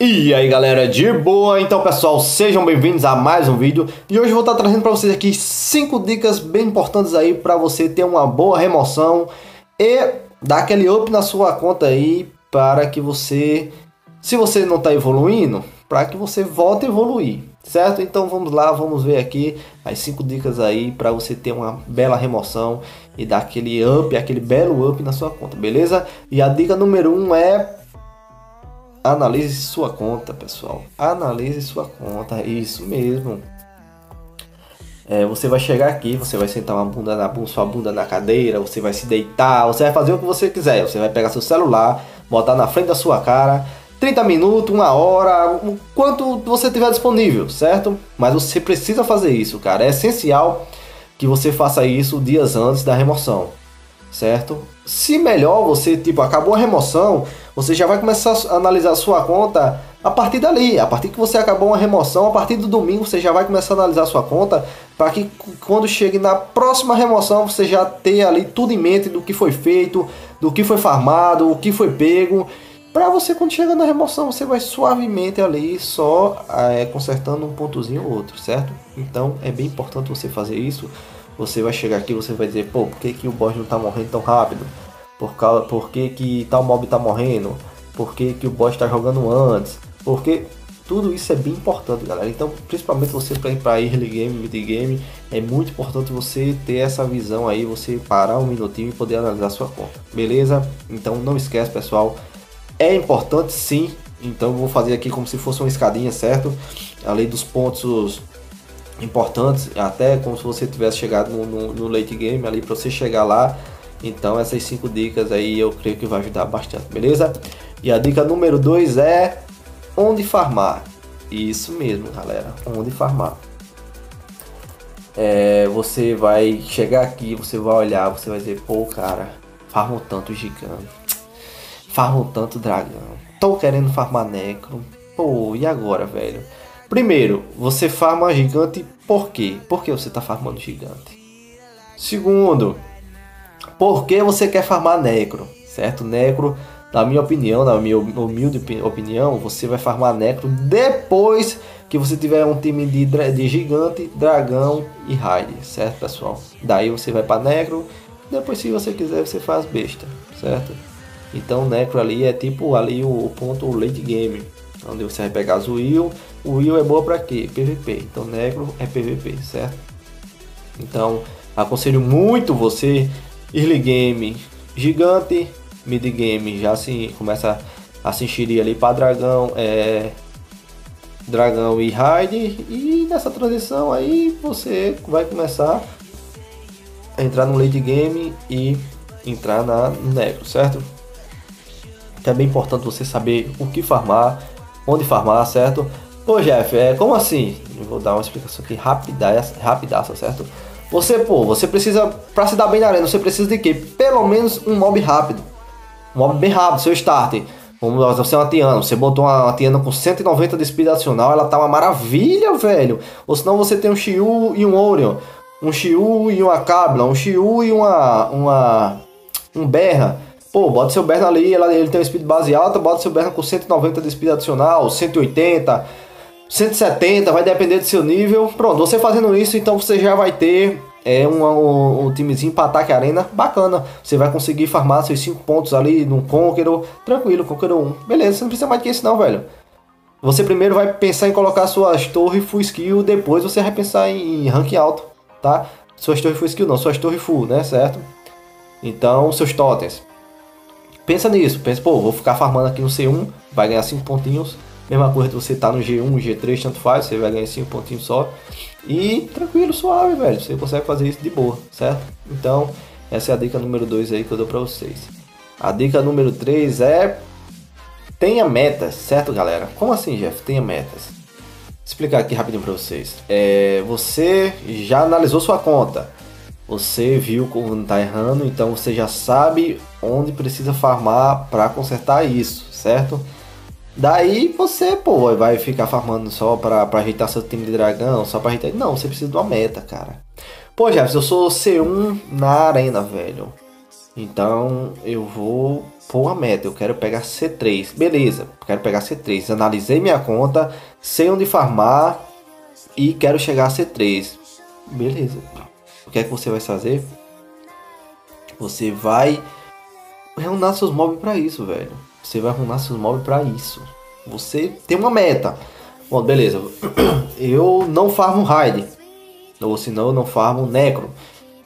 E aí galera, de boa? Então pessoal, sejam bem-vindos a mais um vídeo E hoje eu vou estar trazendo para vocês aqui 5 dicas bem importantes aí para você ter uma boa remoção E dar aquele up na sua conta aí para que você, se você não está evoluindo, para que você volte a evoluir Certo? Então vamos lá, vamos ver aqui as 5 dicas aí para você ter uma bela remoção E dar aquele up, aquele belo up na sua conta, beleza? E a dica número 1 um é Analise sua conta, pessoal. Analise sua conta, isso mesmo. É, você vai chegar aqui, você vai sentar uma bunda na sua bunda na cadeira, você vai se deitar, você vai fazer o que você quiser. Você vai pegar seu celular, botar na frente da sua cara, 30 minutos, uma hora, o quanto você tiver disponível, certo? Mas você precisa fazer isso, cara. É essencial que você faça isso dias antes da remoção certo? Se melhor você, tipo, acabou a remoção, você já vai começar a analisar a sua conta a partir dali. A partir que você acabou uma remoção, a partir do domingo você já vai começar a analisar a sua conta para que quando chegue na próxima remoção você já tenha ali tudo em mente do que foi feito, do que foi farmado, o que foi pego. Para você quando chega na remoção você vai suavemente ali só é, consertando um pontozinho ou outro, certo? Então é bem importante você fazer isso você vai chegar aqui você vai dizer, pô, por que, que o boss não tá morrendo tão rápido? Por, causa, por que, que tal mob tá morrendo? Por que, que o boss tá jogando antes? Porque tudo isso é bem importante, galera. Então, principalmente você para early game, mid game, é muito importante você ter essa visão aí, você parar um minutinho e poder analisar sua conta. Beleza? Então, não esquece, pessoal. É importante sim. Então, vou fazer aqui como se fosse uma escadinha, certo? Além dos pontos importantes, até como se você tivesse chegado no, no, no late game ali para você chegar lá. Então essas cinco dicas aí eu creio que vai ajudar bastante, beleza? E a dica número 2 é onde farmar. Isso mesmo, galera, onde farmar. É, você vai chegar aqui, você vai olhar, você vai dizer, pô, cara, farmam tanto gigante, farmam tanto dragão, tô querendo farmar necro, pô, e agora, velho? Primeiro, você farma gigante por quê? Por que você está farmando gigante? Segundo, por que você quer farmar necro? Certo? Necro, na minha opinião, na minha humilde opinião, você vai farmar necro depois que você tiver um time de, de gigante, dragão e raid, certo pessoal? Daí você vai para necro, depois se você quiser você faz besta, certo? Então necro ali é tipo ali o, o ponto late game, onde você vai pegar as Will o Will é boa para quê? PVP. Então Negro é PVP, certo? Então aconselho muito você early game gigante, mid game já se começa a se enxerir ali para dragão, é dragão e raid e nessa transição aí você vai começar a entrar no late game e entrar na no negro, certo? Então é bem importante você saber o que farmar, onde farmar, certo? Pô, Jeff, é, como assim? Eu vou dar uma explicação aqui rapidaça, rapidaça, certo? Você, pô, você precisa, pra se dar bem na arena, você precisa de quê? Pelo menos um mob rápido. Um mob bem rápido, seu start. Vamos você é uma Tiana, você botou uma Tiana com 190 de speed adicional, ela tá uma maravilha, velho. Ou senão você tem um Shiu e um Orion. Um Shiu e uma Kabla, um Shiu e uma, uma um Berra. Pô, bota seu Berna ali, ele tem um speed base alta, bota seu Berna com 190 de speed adicional, 180, 170, vai depender do seu nível. Pronto, você fazendo isso, então você já vai ter é, um, um, um timezinho para ataque arena bacana. Você vai conseguir farmar seus 5 pontos ali no Conqueror, tranquilo, Conqueror 1. Beleza, você não precisa mais que isso não, velho. Você primeiro vai pensar em colocar suas torres full skill, depois você vai pensar em rank alto, tá? Suas torres full skill não, suas torres full, né, certo? Então, seus totens. Pensa nisso, pensa, pô, vou ficar farmando aqui no C1, vai ganhar 5 pontinhos Mesma coisa de você tá no G1, G3, tanto faz, você vai ganhar 5 pontinhos só. E tranquilo, suave, velho. Você consegue fazer isso de boa, certo? Então, essa é a dica número 2 aí que eu dou pra vocês. A dica número 3 é tenha metas, certo, galera? Como assim, Jeff? Tenha metas. Vou explicar aqui rapidinho para vocês. É, você já analisou sua conta. Você viu como está errando, então você já sabe onde precisa farmar para consertar isso, certo? Daí você, pô, vai ficar farmando só pra, ajeitar seu time de dragão, só pra ajeitar. Não, você precisa de uma meta, cara. Pô, Jefferson, eu sou C1 na arena, velho. Então eu vou pôr uma meta. Eu quero pegar C3. Beleza, quero pegar C3. Analisei minha conta, sei onde farmar e quero chegar a C3. Beleza. O que é que você vai fazer? Você vai reunir seus mobs para isso, velho. Você vai arrumar seus mobs para isso. Você tem uma meta. Bom, beleza. Eu não farmo raid. Ou senão eu não farmo necro.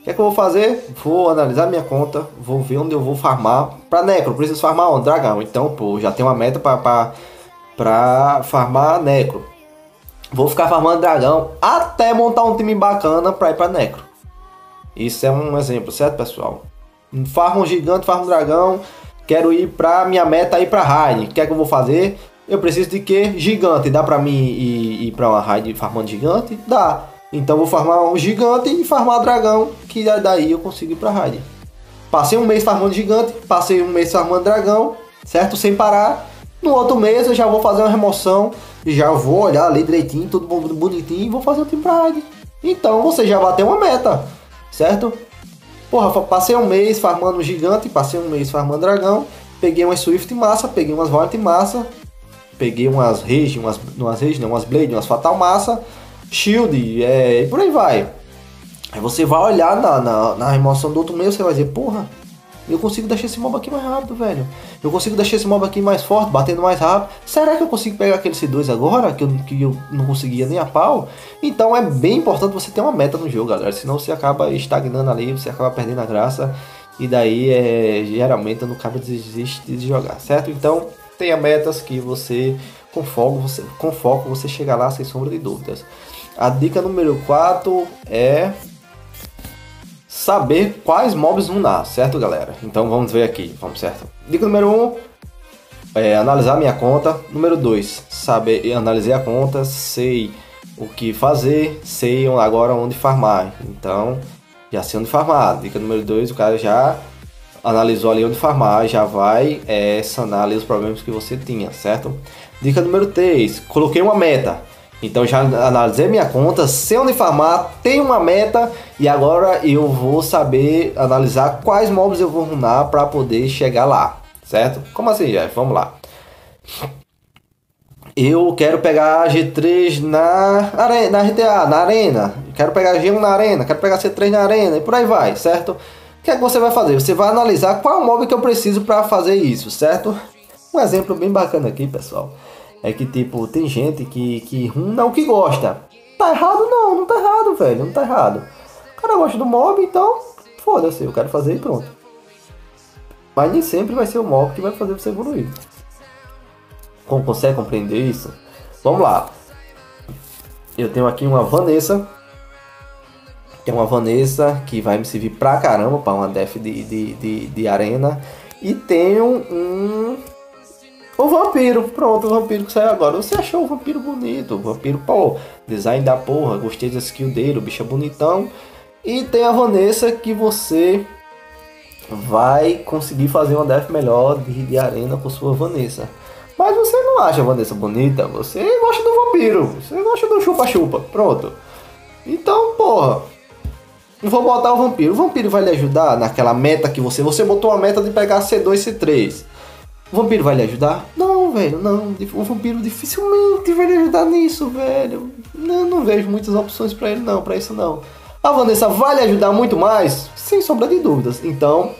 O que é que eu vou fazer? Vou analisar minha conta. Vou ver onde eu vou farmar. Pra necro. Preciso farmar onde? Dragão. Então, pô, já tem uma meta pra, pra, pra farmar necro. Vou ficar farmando dragão até montar um time bacana pra ir pra necro. Isso é um exemplo, certo, pessoal? Farmo um gigante, farmo um dragão. Quero ir pra minha meta ir pra raid. O que é que eu vou fazer? Eu preciso de que? Gigante. Dá pra mim ir, ir pra uma raid farmando gigante? Dá. Então vou farmar um gigante e farmar dragão, que daí eu consigo ir pra raid. Passei um mês farmando gigante, passei um mês farmando dragão, certo? Sem parar. No outro mês eu já vou fazer uma remoção, já vou olhar ali direitinho, tudo bonitinho e vou fazer o time pra raid. Então você já bateu uma meta, certo? Porra, passei um mês farmando gigante, passei um mês farmando dragão, peguei umas Swift massa, peguei umas Valiant massa, peguei umas Rage, umas, umas Rage, não, umas Blade, umas Fatal massa, Shield, é, e por aí vai. Aí você vai olhar na, na, na remoção do outro mês, você vai dizer, porra, eu consigo deixar esse mob aqui mais rápido, velho. Eu consigo deixar esse mob aqui mais forte, batendo mais rápido. Será que eu consigo pegar aquele C2 agora, que eu, que eu não conseguia nem a pau? Então é bem importante você ter uma meta no jogo, galera. Senão você acaba estagnando ali, você acaba perdendo a graça. E daí, é, geralmente, não acaba desiste de jogar, certo? Então, tenha metas que você, com foco, você, com foco, você chega lá sem sombra de dúvidas. A dica número 4 é saber quais mobs runar, certo, galera? Então vamos ver aqui, vamos certo. Dica número 1 um, é analisar minha conta. Número 2, saber analisei a conta, sei o que fazer, sei agora onde farmar. Então, já sei onde farmar. Dica número 2, o cara já analisou ali onde farmar, já vai é, sanar ali os problemas que você tinha, certo? Dica número 3, coloquei uma meta. Então já analisei minha conta, sei onde farmar, tenho uma meta e agora eu vou saber analisar quais mobs eu vou runar para poder chegar lá, certo? Como assim, Jeff? Vamos lá. Eu quero pegar G3 na, arena, na RTA, na arena. Quero pegar G1 na arena, quero pegar C3 na arena e por aí vai, certo? O que é que você vai fazer? Você vai analisar qual mob que eu preciso para fazer isso, certo? Um exemplo bem bacana aqui, pessoal é que, tipo, tem gente que, que não é o que gosta. Tá errado? Não, não tá errado, velho. Não tá errado. O cara gosta do mob, então foda-se, eu quero fazer e pronto. Mas nem sempre vai ser o mob que vai fazer você evoluir. Como consegue compreender isso? Vamos lá. Eu tenho aqui uma Vanessa. Que é uma Vanessa que vai me servir pra caramba para uma def de, de, de, de arena. E tenho um o vampiro, pronto, o vampiro que saiu agora. Você achou o vampiro bonito? O vampiro, pô, design da porra, gostei da skill dele, o bicho é bonitão. E tem a Vanessa que você vai conseguir fazer uma def melhor de, de arena com sua Vanessa. Mas você não acha a Vanessa bonita, você gosta do vampiro, você gosta do chupa-chupa, pronto. Então, porra, vou botar o vampiro. O vampiro vai lhe ajudar naquela meta que você. Você botou a meta de pegar C2 C3. O vampiro vai lhe ajudar? Não, velho, não. O vampiro dificilmente vai lhe ajudar nisso, velho. Não, não vejo muitas opções para ele, não, para isso não. A Vanessa vai lhe ajudar muito mais? Sem sombra de dúvidas. Então,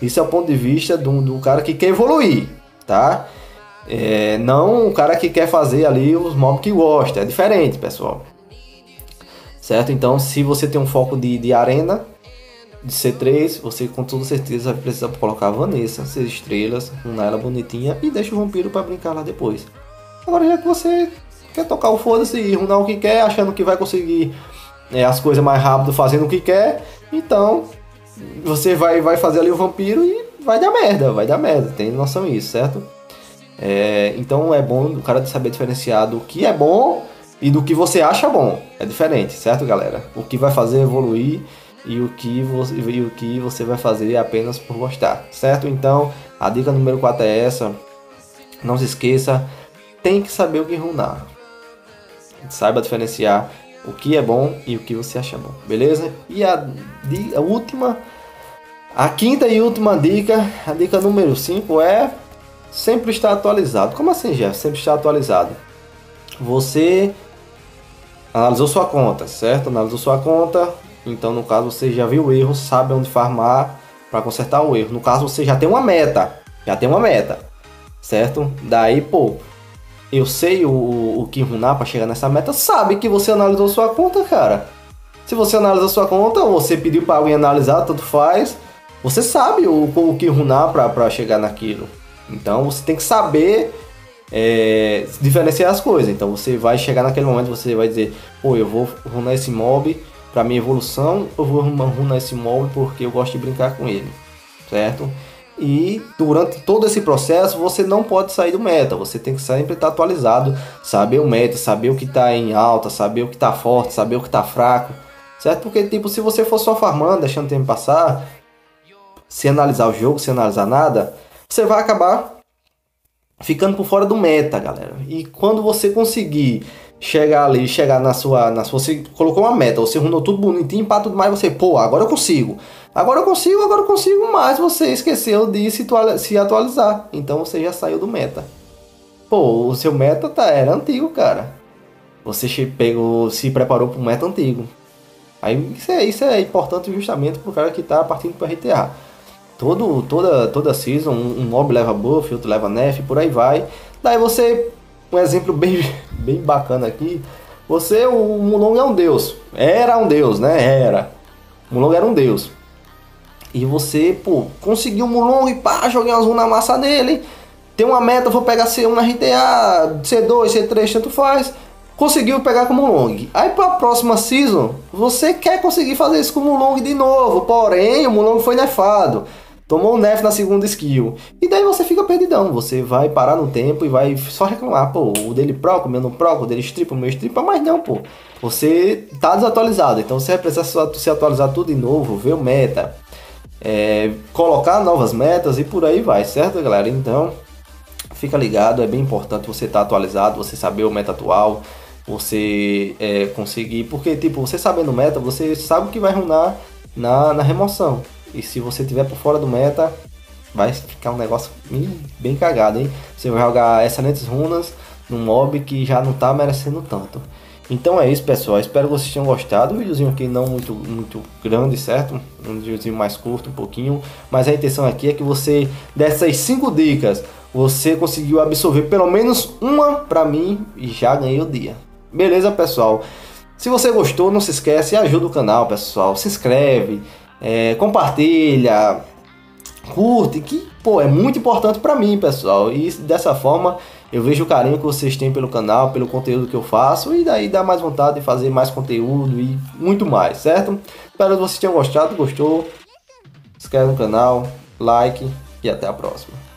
isso é o ponto de vista do, do cara que quer evoluir, tá? É, não o cara que quer fazer ali os mobs que gosta. É diferente, pessoal. Certo? Então, se você tem um foco de, de arena, de C3, você com toda certeza vai precisar colocar a Vanessa, 6 estrelas, um ela bonitinha e deixa o vampiro para brincar lá depois. Agora já que você quer tocar o foda-se e runar o que quer, achando que vai conseguir é, as coisas mais rápido fazendo o que quer, então você vai, vai fazer ali o vampiro e vai dar merda, vai dar merda, tem noção disso, certo? É, então é bom o cara de saber diferenciar do que é bom e do que você acha bom. É diferente, certo, galera? O que vai fazer evoluir e o que você, e o que você vai fazer apenas por gostar, certo? Então, a dica número 4 é essa. Não se esqueça, tem que saber o que runar. Saiba diferenciar o que é bom e o que você acha bom, beleza? E a, a última, a quinta e última dica, a dica número 5 é sempre estar atualizado. Como assim, Jeff? Sempre estar atualizado. Você analisou sua conta, certo? Analisou sua conta, então no caso você já viu o erro, sabe onde farmar para consertar o erro. No caso você já tem uma meta, já tem uma meta, certo? Daí, pô, eu sei o, o que runar para chegar nessa meta, sabe que você analisou sua conta, cara. Se você analisou sua conta, você pediu para alguém analisar, tanto faz. Você sabe o, o que runar para chegar naquilo. Então você tem que saber é, diferenciar as coisas. Então você vai chegar naquele momento, você vai dizer, pô, eu vou runar esse mob para minha evolução, eu vou runar esse mob porque eu gosto de brincar com ele, certo? E durante todo esse processo você não pode sair do meta, você tem que sempre estar atualizado, saber o meta, saber o que está em alta, saber o que está forte, saber o que está fraco, certo? Porque tipo, se você for só farmando, deixando o tempo passar, sem analisar o jogo, sem analisar nada, você vai acabar ficando por fora do meta, galera. E quando você conseguir chegar ali, chegar na sua, na sua, você colocou uma meta, você runou tudo bonitinho, para tudo mais, você, pô, agora eu consigo. Agora eu consigo, agora eu consigo, mas você esqueceu de se, atualizar. Então você já saiu do meta. Pô, o seu meta tá, era antigo, cara. Você pegou, se preparou para um meta antigo. Aí isso é, isso é importante justamente pro cara que tá partindo para RTA. Todo, toda, toda season, um, mob leva buff, outro leva nerf, por aí vai. Daí você, um exemplo bem, bem bacana aqui, você, o Mulong é um deus. Era um deus, né? Era. O Mulong era um deus. E você, pô, conseguiu o Mulong, pá, joguei umas na massa dele. Tem uma meta, vou pegar C1 na RTA, C2, C3, tanto faz. Conseguiu pegar como Mulong. Aí para próxima season, você quer conseguir fazer isso com o Mulong de novo. Porém, o Mulong foi nefado. Tomou um nerf na segunda skill. E daí você fica perdidão. Você vai parar no tempo e vai só reclamar. Pô, o dele proc, o meu não proc, o dele stripa, o meu stripa. Mas não, pô. Você tá desatualizado. Então você vai precisar se atualizar tudo de novo, ver o meta. É, colocar novas metas e por aí vai, certo, galera? Então, fica ligado. É bem importante você estar tá atualizado, você saber o meta atual. Você é, conseguir. Porque, tipo, você sabendo o meta, você sabe o que vai runar na, na remoção. E se você tiver por fora do meta, vai ficar um negócio bem, cagado, hein? Você vai jogar excelentes runas num mob que já não tá merecendo tanto. Então é isso, pessoal. Espero que vocês tenham gostado. Um videozinho aqui não muito, muito grande, certo? Um videozinho mais curto, um pouquinho. Mas a intenção aqui é que você, dessas 5 dicas, você conseguiu absorver pelo menos uma pra mim e já ganhei o dia. Beleza, pessoal? Se você gostou, não se esquece, ajuda o canal, pessoal. Se inscreve, é, compartilha, curte, que pô, é muito importante para mim, pessoal. E dessa forma eu vejo o carinho que vocês têm pelo canal, pelo conteúdo que eu faço e daí dá mais vontade de fazer mais conteúdo e muito mais, certo? Espero que vocês tenham gostado, gostou. Se inscreve no canal, like e até a próxima.